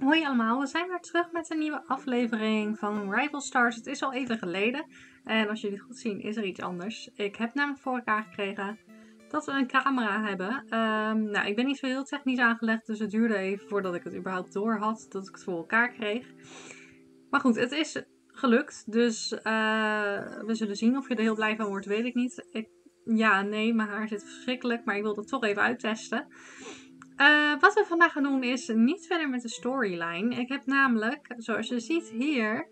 Hoi allemaal, we zijn weer terug met een nieuwe aflevering van Rival Stars. Het is al even geleden en als jullie het goed zien is er iets anders. Ik heb namelijk voor elkaar gekregen dat we een camera hebben. Ehm, nou, ik ben niet zo heel technisch aangelegd, dus het duurde even voordat ik het überhaupt door had, dat ik het voor elkaar kreeg. Maar goed, het is gelukt, dus uh, we zullen zien of je er heel blij van wordt, weet ik niet. Ik, ja, nee, mijn haar zit verschrikkelijk, maar ik wil het toch even uittesten. Uh, wat we vandaag gaan doen is niet verder met de storyline. Ik heb namelijk, zoals je ziet hier,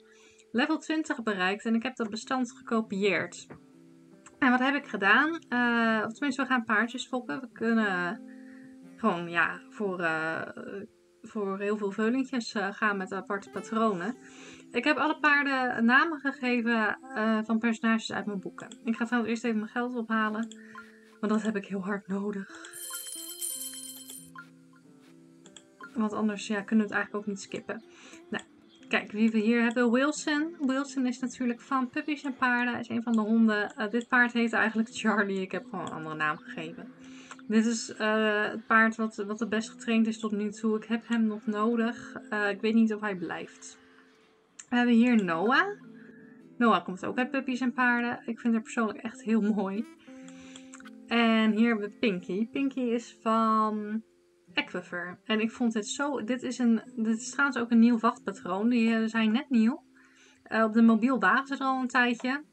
level 20 bereikt en ik heb dat bestand gekopieerd. En wat heb ik gedaan? Uh, of tenminste, we gaan paardjes fokken. We kunnen gewoon, ja, voor, uh, voor heel veel veulentjes gaan met aparte patronen. Ik heb alle paarden namen gegeven van personages uit mijn boeken. Ik ga trouwens eerst even mijn geld ophalen, want dat heb ik heel hard nodig. Want anders ja, kunnen we het eigenlijk ook niet skippen. Nou, kijk wie we hier hebben. Wilson. Wilson is natuurlijk van Puppies en Paarden. is een van de honden. Uh, dit paard heet eigenlijk Charlie. Ik heb gewoon een andere naam gegeven. Dit is uh, het paard wat, wat het best getraind is tot nu toe. Ik heb hem nog nodig. Uh, ik weet niet of hij blijft. We hebben hier Noah. Noah komt ook uit Puppies en Paarden. Ik vind haar persoonlijk echt heel mooi. En hier hebben we Pinky. Pinky is van Aquifer. En ik vond dit zo. Dit is, een, dit is trouwens ook een nieuw wachtpatroon. Die eh, zijn net nieuw. Uh, op de mobiel waren ze er al een tijdje.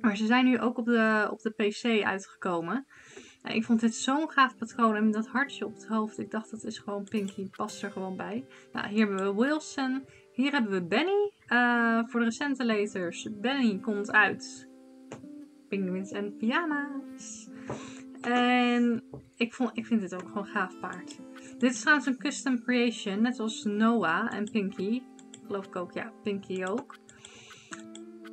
Maar ze zijn nu ook op de, op de PC uitgekomen. Nou, ik vond dit zo'n gaaf patroon. En dat hartje op het hoofd. Ik dacht dat is gewoon Pinky. Past er gewoon bij. Nou, hier hebben we Wilson. Hier hebben we Benny. Uh, voor de recente lezers. Benny komt uit Penguins en Pyjama's. Ik, vond, ik vind dit ook gewoon gaaf paard. Dit is trouwens een custom creation, net als Noah en Pinky. Geloof ik ook, ja, Pinky ook.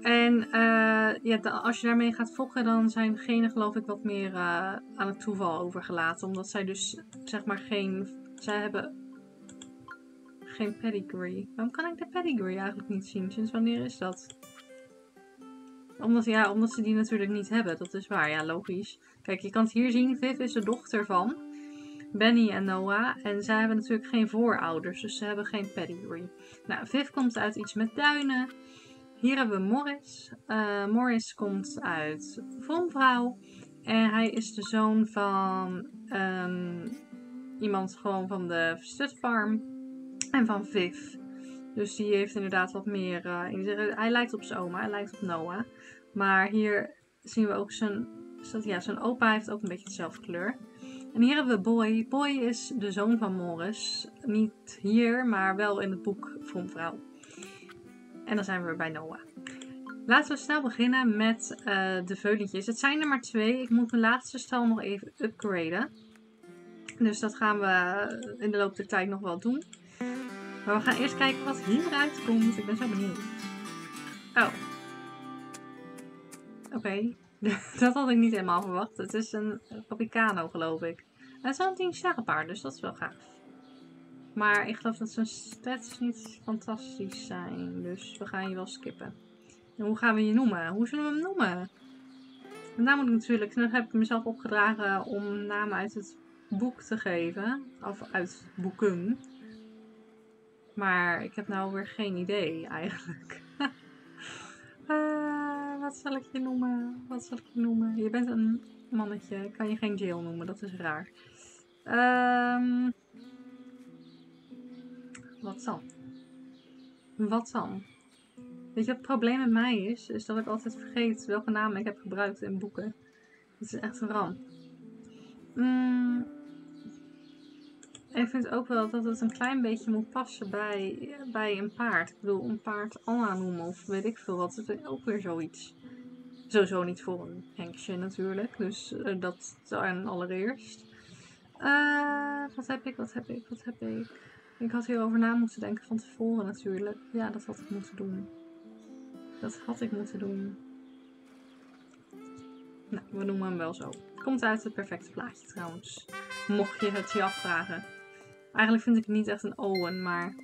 En uh, ja, als je daarmee gaat fokken, dan zijn degenen geloof ik wat meer uh, aan het toeval overgelaten. Omdat zij dus, zeg maar, geen... Zij hebben geen pedigree. Waarom kan ik de pedigree eigenlijk niet zien? Sinds wanneer is dat? Omdat, ja, omdat ze die natuurlijk niet hebben. Dat is waar, ja, logisch. Kijk, je kan het hier zien. Viv is de dochter van Benny en Noah. En zij hebben natuurlijk geen voorouders, dus ze hebben geen pedigree. Nou, Viv komt uit iets met duinen. Hier hebben we Morris. Uh, Morris komt uit Vonvrouw. En hij is de zoon van um, iemand gewoon van de Stutfarm. En van Viv. Dus die heeft inderdaad wat meer. Uh, hij lijkt op zijn oma, hij lijkt op Noah. Maar hier zien we ook zijn. Ja, zijn opa heeft ook een beetje dezelfde kleur. En hier hebben we Boy. Boy is de zoon van Morris. Niet hier, maar wel in het boek Vrouw. En dan zijn we bij Noah. Laten we snel beginnen met uh, de veulentjes. Het zijn er maar twee. Ik moet mijn laatste stal nog even upgraden. Dus dat gaan we in de loop der tijd nog wel doen. Maar we gaan eerst kijken wat hieruit komt. Ik ben zo benieuwd. Oh. Oké. dat had ik niet helemaal verwacht. Het is een Capicano, geloof ik. Het is wel een 10 sterrenpaard, dus dat is wel gaaf. Maar ik geloof dat zijn stats niet fantastisch zijn. Dus we gaan je wel skippen. En hoe gaan we je noemen? Hoe zullen we hem noemen? En daar moet ik natuurlijk... Dan heb ik mezelf opgedragen om namen uit het boek te geven. Of uit boeken. Maar ik heb nou weer geen idee eigenlijk. Wat zal ik je noemen? Wat zal ik je noemen? Je bent een mannetje. Ik kan je geen Jill noemen, dat is raar. Um, wat dan? Wat dan? Weet je het probleem met mij is? Is dat ik altijd vergeet welke namen ik heb gebruikt in boeken. Het is echt een ramp. Mm, ik vind ook wel dat het een klein beetje moet passen bij, bij een paard. Ik bedoel, een paard Anna noemen of weet ik veel wat. Dat is ook weer zoiets. Sowieso niet voor een Henksje natuurlijk. Dus uh, dat zijn allereerst. Uh, wat heb ik, wat heb ik, wat heb ik? Ik had hierover na moeten denken van tevoren natuurlijk. Ja, dat had ik moeten doen. Dat had ik moeten doen. Nou, we noemen hem wel zo. Komt uit het perfecte plaatje trouwens. Mocht je het je afvragen. Eigenlijk vind ik het niet echt een Owen, maar...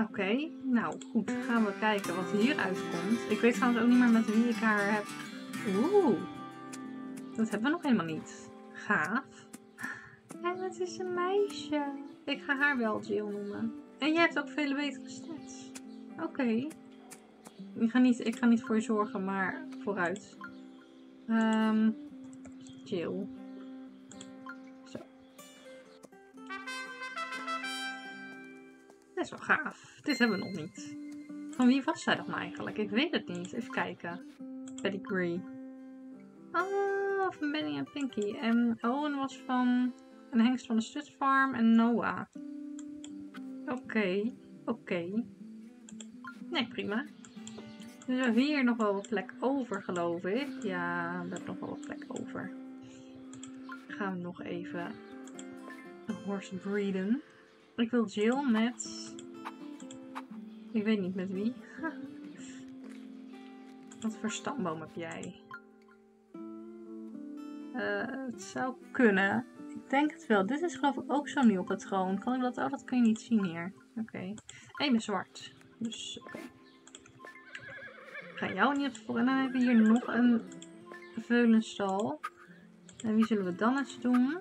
Oké, nou goed. Gaan we kijken wat hieruit komt. Ik weet trouwens ook niet meer met wie ik haar heb. Oeh, dat hebben we nog helemaal niet. Gaaf. En het is een meisje. Ik ga haar wel Jill noemen. En jij hebt ook vele betere stats. Oké. Ik, ga niet, ik ga niet voor je zorgen, maar vooruit. Ehm Jill. Zo. Best wel gaaf. Dit hebben we nog niet. Van wie was zij dan eigenlijk? Ik weet het niet. Even kijken. Pedigree. Oh, van Benny en Pinky. En Owen was van een hengst van de Stutz Farm en Noah. Oké, oké. Nee, prima. Dus we hebben hier nog wel wat plek over, geloof ik. Ja, we hebben nog wel wat plek over. Gaan we nog even horse breeden. Ik wil Jill met... Ik weet niet met wie. Wat voor stamboom heb jij? Uh, het zou kunnen. Ik denk het wel. Dit is geloof ik ook zo'n nieuw patroon. Kan ik dat? Oh, dat kun je niet zien hier. Oké. Okay. Zwart. Dus oké. Okay. Ik ga jou ieder geval. En dan hebben we hier nog een veulenstal. En wie zullen we dan eens doen?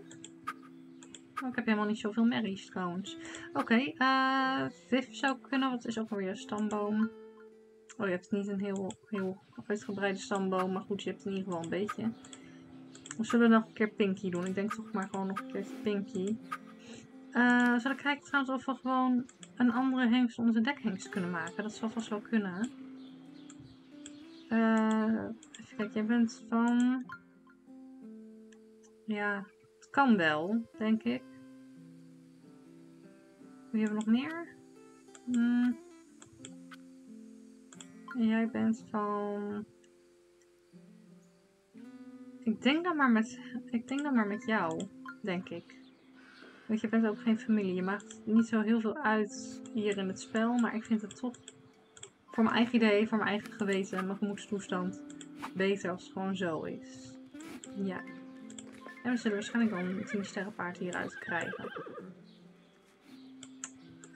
Oh, ik heb helemaal niet zoveel merries trouwens. Oké, okay, uh, Viv zou kunnen. Wat is ook alweer een stamboom? Oh, je hebt niet een heel, heel uitgebreide stamboom. Maar goed, je hebt in ieder geval een beetje. Dan zullen we nog een keer Pinky doen. Ik denk toch maar gewoon nog een keer Pinky. Uh, zal ik kijken trouwens of we gewoon een andere hengst onze dekhengst kunnen maken. Dat zal vast wel kunnen. Uh, even kijken, jij bent van... Ja, het kan wel, denk ik. Wie hebben we nog meer? Hmm. Jij bent van... Ik denk dan maar met, ik denk dan maar met jou, denk ik. Want je bent ook geen familie. Je maakt niet zo heel veel uit hier in het spel. Maar ik vind het toch voor mijn eigen idee, voor mijn eigen geweten en mijn gemoedstoestand beter als het gewoon zo is. Ja. En we zullen waarschijnlijk wel een 10 sterrenpaard hieruit krijgen.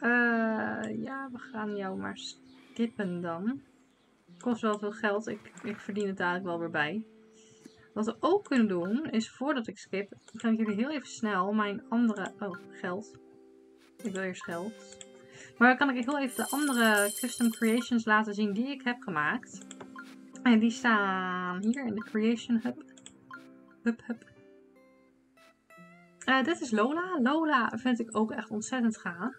Uh, ja, we gaan jou maar skippen dan. Kost wel veel geld. Ik, ik verdien het dadelijk wel weer bij. Wat we ook kunnen doen, is voordat ik skip, kan ik jullie heel even snel mijn andere... Oh, geld. Ik wil eerst geld. Maar dan kan ik heel even de andere custom creations laten zien die ik heb gemaakt. En die staan hier in de Creation Hub. Hub, hub. Uh, dit is Lola. Lola vind ik ook echt ontzettend gaaf.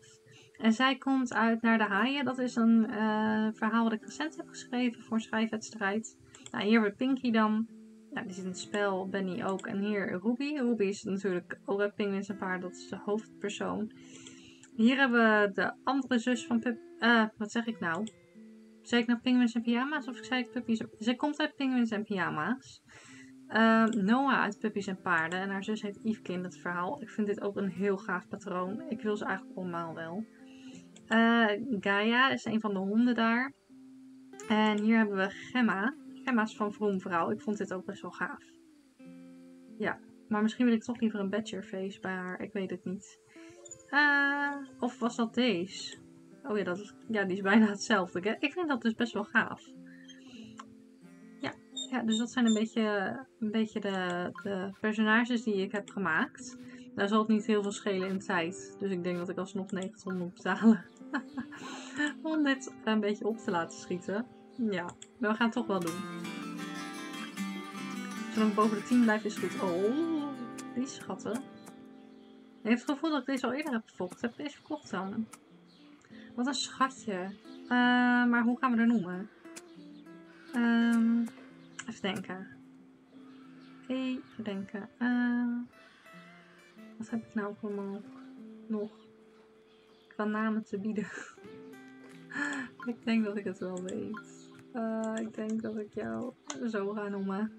En zij komt uit Naar de Haaien. Dat is een uh, verhaal wat ik recent heb geschreven voor een schrijfwedstrijd. Nou, hier hebben we Pinky dan. Nou, die zit in het spel, Benny ook. En hier Ruby. Ruby is natuurlijk ook uit Penguins en Paard, dat is de hoofdpersoon. Hier hebben we de andere zus van Pup... Uh, wat zeg ik nou? Zeg ik nou Penguins en Pyjama's of zei ik Puppies? Zij komt uit Penguins en Pyjama's. Uh, Noah uit Puppies en Paarden. En haar zus heet Yvekin, in het verhaal. Ik vind dit ook een heel gaaf patroon. Ik wil ze eigenlijk allemaal wel. Uh, Gaia is een van de honden daar. En hier hebben we Gemma. Gemma's van Vroomvrouw. Ik vond dit ook best wel gaaf. Ja, maar misschien wil ik toch liever een Badgerface bij haar. Ik weet het niet. Uh, of was dat deze? Oh ja, dat is, ja, die is bijna hetzelfde. Ik vind dat dus best wel gaaf. Ja, dus dat zijn een beetje, een beetje de, de personages die ik heb gemaakt. Daar zal het niet heel veel schelen in tijd. Dus ik denk dat ik alsnog 90 moet betalen. Om dit een beetje op te laten schieten. Ja, maar we gaan het toch wel doen. Zolang ik boven de 10 blijf is goed. Oh, die schatten. Ik heb het gevoel dat ik deze al eerder heb gevolgd. Heb ik deze verkocht dan? Wat een schatje. Uh, maar hoe gaan we er noemen? Um, denken. Even denken. Uh, wat heb ik nou allemaal nog qua namen te bieden? ik denk dat ik het wel weet. Uh, ik denk dat ik jou zo ga noemen.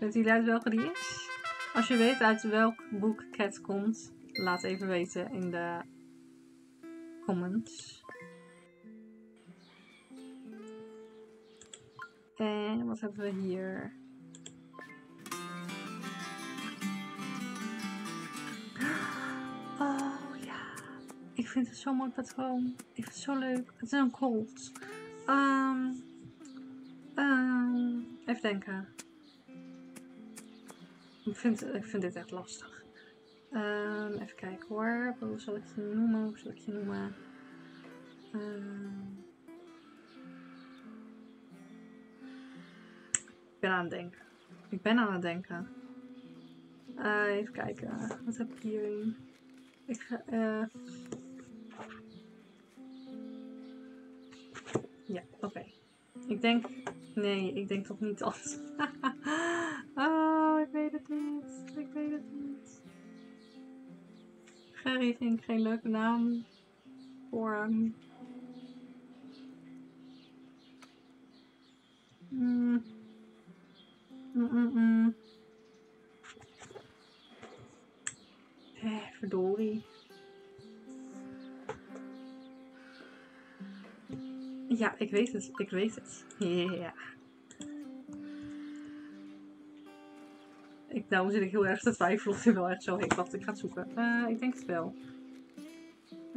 Weet jullie uit welke die is? Als je weet uit welk boek Cat komt, laat even weten in de comments. En wat hebben we hier? Oh ja, ik vind het zo'n mooi patroon. Ik vind het zo leuk. Het is een cold. Um, um, even denken. Ik vind, ik vind dit echt lastig. Ehm, even kijken hoor. Hoe zal ik je noemen? Hoe zal ik je noemen? Ehm. Ben aan het denken. Ik ben aan het denken. Eh, even kijken. Wat heb ik hierin? Ik ga... eh Ja, oké. Ik denk... Nee, ik denk toch niet dat. oh, ik weet het niet. Ik weet het niet. Gerry vind ik geen leuke naam voor hem. Ja, ik weet het. Ik weet het. Ja. Ik, nou zit ik heel erg te twijfelen of hij wel echt zo heet. Wacht, ik ga het zoeken. Uh, ik denk het wel.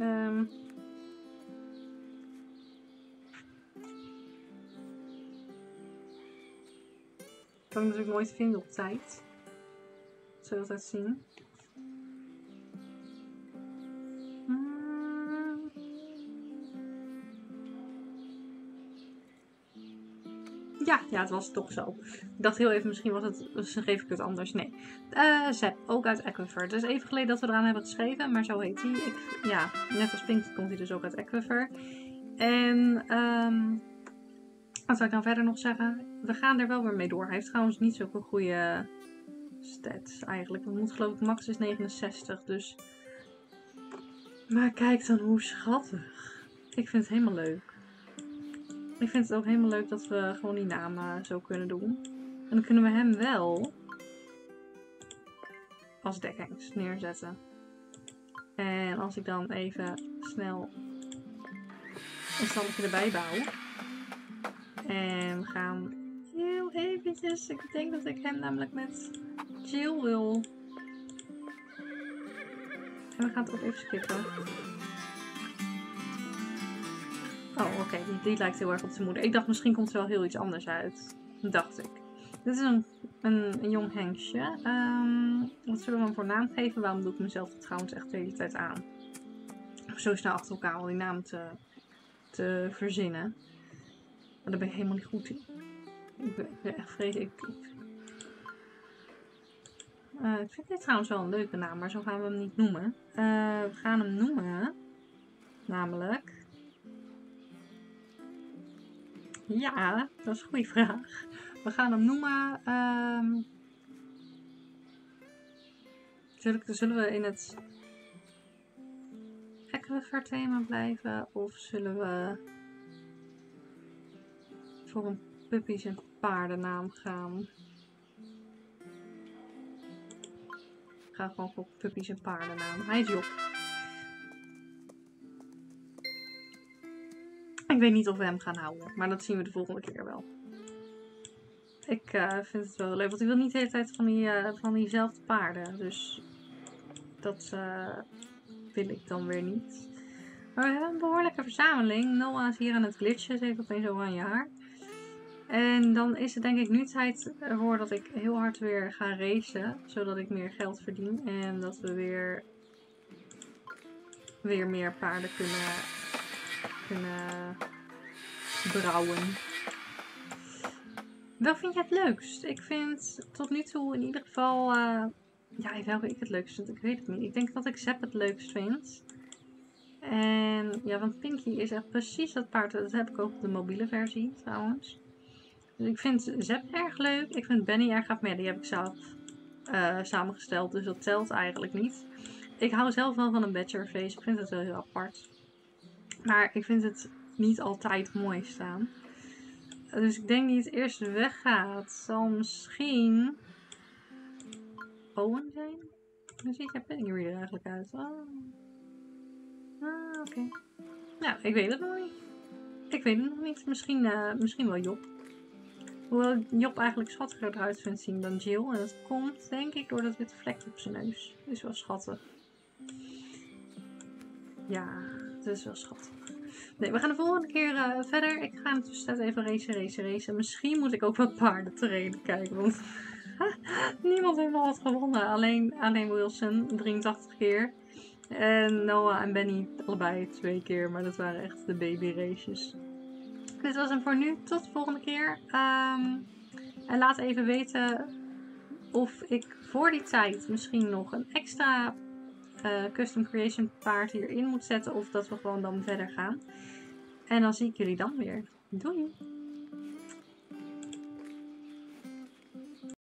Um. Kan ik natuurlijk nooit vinden op tijd. Zullen we dat zien? Ja, het was toch zo. Ik dacht heel even, misschien was het, dus dan geef ik het anders. Nee. Uh, ook uit Aquifer. Het is even geleden dat we eraan hebben geschreven, maar zo heet hij. Ja, net als Pinky komt hij dus ook uit Aquifer. En, um, wat zou ik dan verder nog zeggen? We gaan er wel weer mee door. Hij heeft trouwens niet zulke goede stats eigenlijk. We moeten geloof ik max is 69, dus... Maar kijk dan hoe schattig. Ik vind het helemaal leuk. Ik vind het ook helemaal leuk dat we gewoon die namen zo kunnen doen. En dan kunnen we hem wel als dekhengst neerzetten. En als ik dan even snel een stalletje erbij bouw. En we gaan heel eventjes, ik denk dat ik hem namelijk met Jill wil. En we gaan het ook even skippen. Oh, oké. Die, lijkt heel erg op zijn moeder. Ik dacht, misschien komt er wel heel iets anders uit. Dacht ik. Dit is een, een, jong hengstje. Um, wat zullen we hem voor naam geven? Waarom doe ik mezelf trouwens echt de hele tijd aan? Zo snel achter elkaar al die naam te, te verzinnen. Maar daar ben ik helemaal niet goed in. Ik ben, echt vreselijk. Uh, ik vind dit trouwens wel een leuke naam, maar zo gaan we hem niet noemen. Uh, we gaan hem noemen, namelijk Ja, dat is een goede vraag. We gaan hem noemen. Um, zullen, we in het thema blijven? Of zullen we voor een puppies en paardennaam gaan? Ik ga gewoon voor puppies en paardennaam. Hij is Job. Ik weet niet of we hem gaan houden, maar dat zien we de volgende keer wel. Ik uh, vind het wel leuk, want ik wil niet de hele tijd van, die, uh, van diezelfde paarden. Dus dat uh, wil ik dan weer niet. Maar we hebben een behoorlijke verzameling. Noah is hier aan het glitchen, heeft opeens oranje haar. En dan is het denk ik nu tijd voor dat ik heel hard weer ga racen. Zodat ik meer geld verdien. En dat we weer, weer meer paarden kunnen kunnen brouwen. Wel vind je het leukst? Ik vind tot nu toe in ieder geval... Uh, ja, welke ik het leukst vind, ik weet het niet. Ik denk dat ik Zep het leukst vind. En ja, want Pinky is echt precies dat paard. Dat heb ik ook op de mobiele versie trouwens. Dus ik vind Zep erg leuk. Ik vind Benny erg gaaf. Maar die heb ik zelf uh, samengesteld. Dus dat telt eigenlijk niet. Ik hou zelf wel van een Badgerface. Ik vind het wel heel apart. Maar ik vind het niet altijd mooi staan. Dus ik denk die het eerst weggaat. Zal misschien Owen zijn? Hoe ziet penny er eigenlijk uit? Oh. Ah, oké. Nou, ik weet het niet. Ik weet het nog niet. Misschien, uh, misschien wel Job. Hoewel Job eigenlijk schattiger eruit vindt zien dan Jill. En dat komt denk ik door dat witte vlek op zijn neus. Is wel schattig. Ja, dat is wel schattig. Nee, we gaan de volgende keer uh, verder. Ik ga in de tussentijd even racen, racen, racen. Misschien moet ik ook wat paarden trainen kijken. Want Niemand heeft nog wat gewonnen. Alleen, alleen Wilson, 83 keer. En Noah en Benny allebei twee keer. Maar dat waren echt de baby races. Dit was hem voor nu. Tot de volgende keer. Ehm, en laat even weten of ik voor die tijd misschien nog een extra uh, custom creation paard hierin moet zetten. Of dat we gewoon dan verder gaan. En dan zie ik jullie dan weer. Doei!